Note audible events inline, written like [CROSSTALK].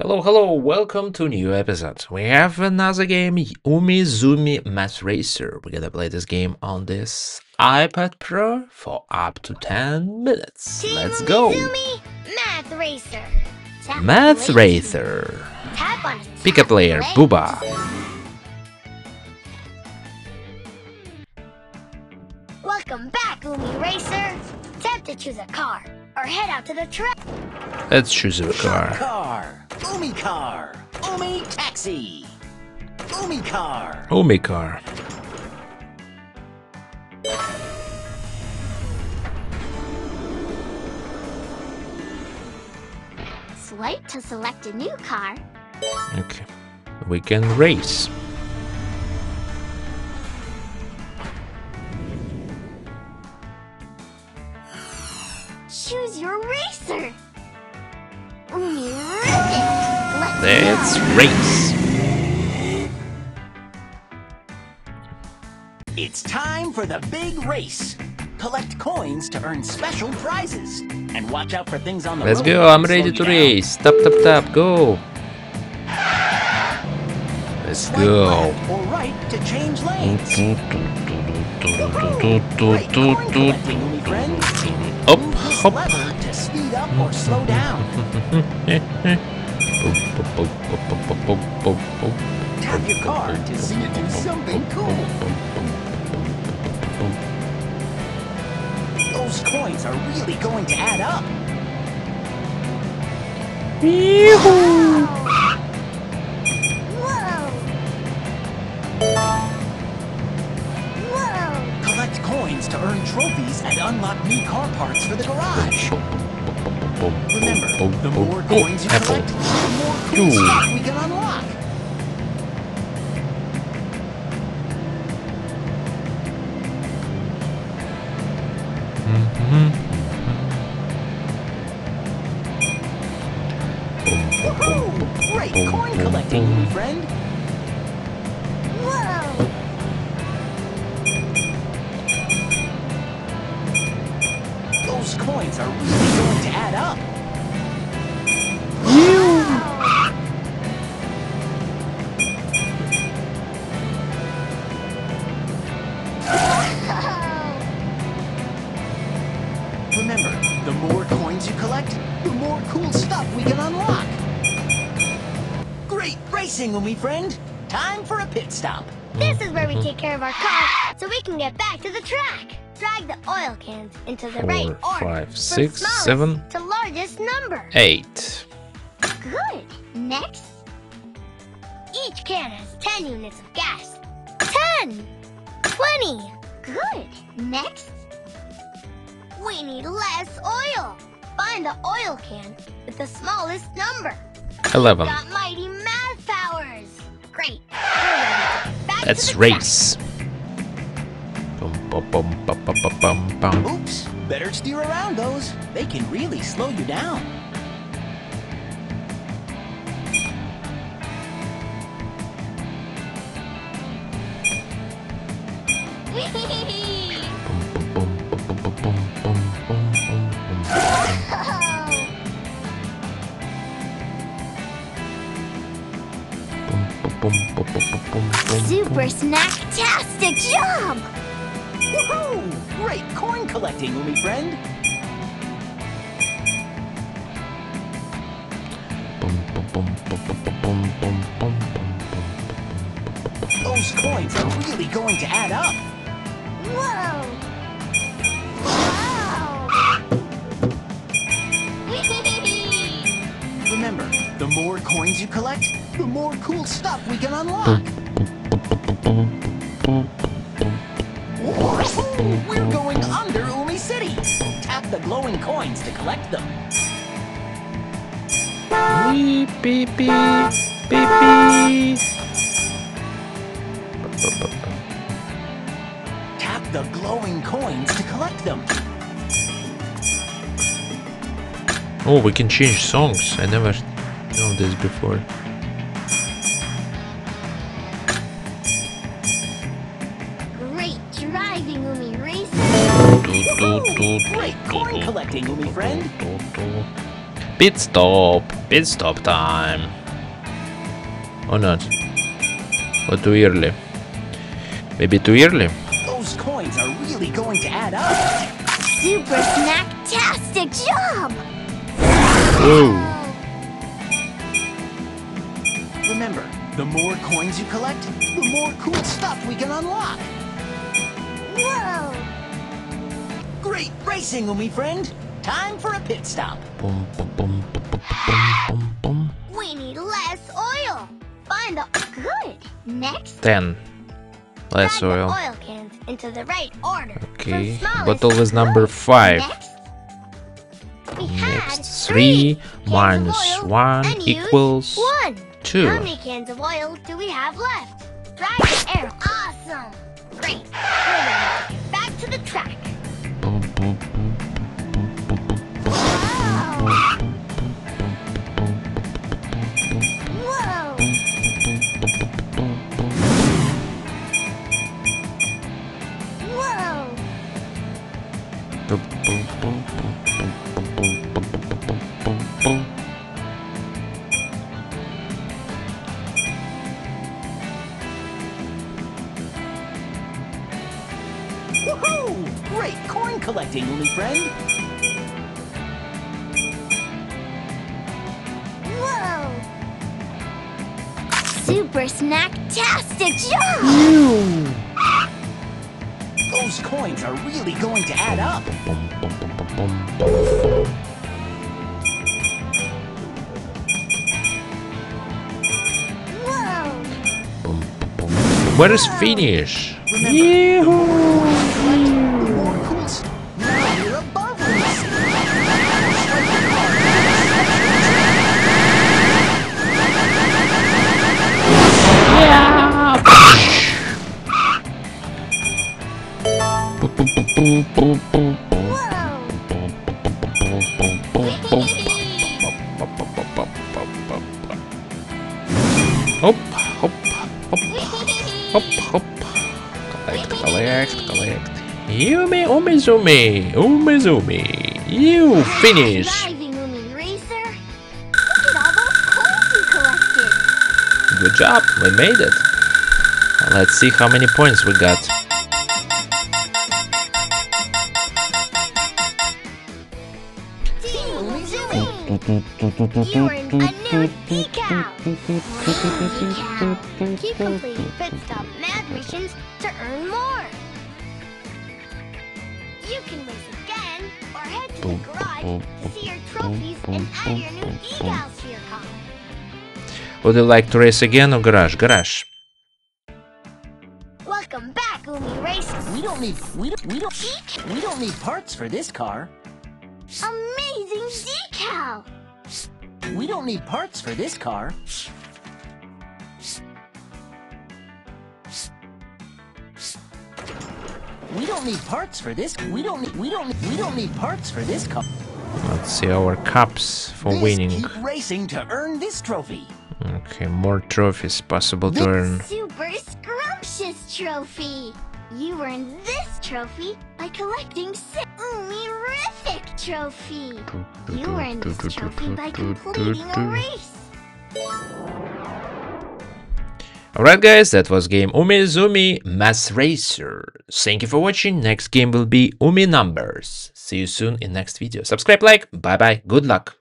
Hello, hello, welcome to new episode. We have another game, Umizoomi Math Racer. We're gonna play this game on this iPad Pro for up to 10 minutes. Team Let's go! Umizoomi Math Racer. Tap Math Racer. Tap on its Pick a player, leg. Booba. Welcome back, Umi Racer. Tap to choose a car or head out to the track. Let's choose a car. Car. Umi car. Umi taxi. Umi car. Umi car. Swipe to select a new car. Okay. We can race. Choose your racer. Let's race. It's time for the big race. Collect coins to earn special prizes. And watch out for things on the road! Let's road go. I'm ready to race. Tap, tap, tap. Go. Let's go. or right to change lanes. Great Up, coin collecting, Umi friend. Move this hop. [LAUGHS] Tap your to do something cool. Those coins are really going to add up. Whoa. Coins you apple. collect, the more cool we can unlock. Woohoo! Great coin collecting, friend. Whoa. Those coins are single, me friend. Time for a pit stop. This is where we take care of our car so we can get back to the track. Drag the oil cans into the Four, right order. Five, six, seven, to largest number. Eight. Good. Next. Each can has 10 units of gas. 10. 20. Good. Next. We need less oil. Find the oil can with the smallest number. 11. Great. Let's race. Bum, bum, bum, Oops, better steer around those. They can really slow you down. boom, boom, boom, boom, boom, Super snacktastic job! Woohoo! Great coin collecting, Umi friend! Those coins are really going to add up! Whoa! The more coins you collect, the more cool stuff we can unlock. We're going under Umi City. Tap the glowing coins to collect them. Beep, beep, beep, beep, beep. Tap the glowing coins to collect them. Oh, we can change songs. I never this before. Great driving, Umi Racer! Great coin collecting, Umi friend. do, do. Pit stop. Pit stop time. Oh, or not? Or too early? Maybe too early? Those coins are really going to add up. Super snacktastic job! Whoa. Remember, the more coins you collect, the more cool stuff we can unlock. Whoa! Great racing, Umi friend. Time for a pit stop. Boom, boom, boom, boom, boom, boom, boom, boom. We need less oil! Find the... Good! Next, Ten. Less drag oil. the oil cans into the right order. Okay. Bottle to with number five. Next, we had Next, three cans of minus oil one equals one two. How many cans of oil do we have left? Drive air. Awesome. Great. Back to the track. Wow. Woohoo! Great coin collecting, Umi friend. Whoa. Super snacktastic job. Those coins are really going to add up. Whoa. Where is finish? Remember, Hop, hop, hop, hop, hop. Collect, collect, collect. Yumi, Umizoomi, Umizoomi. You finish. Good job, we made it. Let's see how many points we got. You earned a new decal. Decal. Keep completing pit stop mad missions to earn more. You can race again or head to the garage to see your trophies and add your new decals to your car. Would you like to race again or garage? Garage. Welcome back, Umi Racers. We don't need we don't we don't we don't need parts for this car. Amazing decal. We don't need parts for this car. We don't need parts for this. We don't need we don't we don't need parts for this car. Let's see our cups for Just winning. Keep racing to earn this trophy. Okay, more trophies possible to earn. Super scrumptious trophy. You earned this trophy by collecting six Umi-rific trophy. You earned this trophy by completing a race. Alright guys, that was game Umizoomi Mass Racer. Thank you for watching. Next game will be Umi Numbers. See you soon in next video. Subscribe, like, bye bye, good luck.